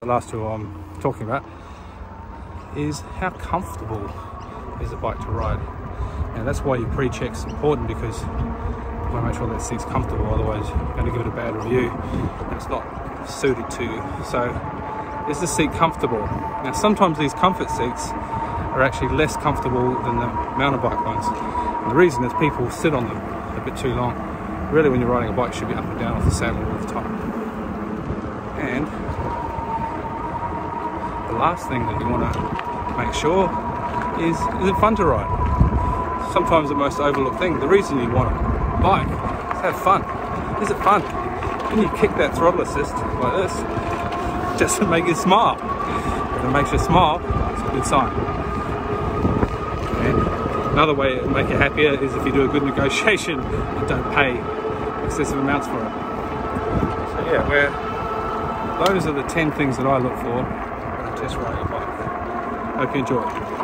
The last two I'm talking about is how comfortable is a bike to ride. And that's why your pre-check is important because you want to make sure that seat's comfortable, otherwise you're going to give it a bad review and it's not suited to you. So is the seat comfortable? Now sometimes these comfort seats are actually less comfortable than the mountain bike ones. And the reason is people sit on them a bit too long. Really when you're riding a bike you should be up and down off the saddle all the time. And last thing that you want to make sure is, is it fun to ride? Sometimes the most overlooked thing. The reason you want a bike is have fun. Is it fun? When you kick that throttle assist like this, just to make you smile. If it makes you smile, it's a good sign. And another way to make you happier is if you do a good negotiation and don't pay excessive amounts for it. So yeah, we're, those are the 10 things that I look for test riding a bike. Hope you enjoy.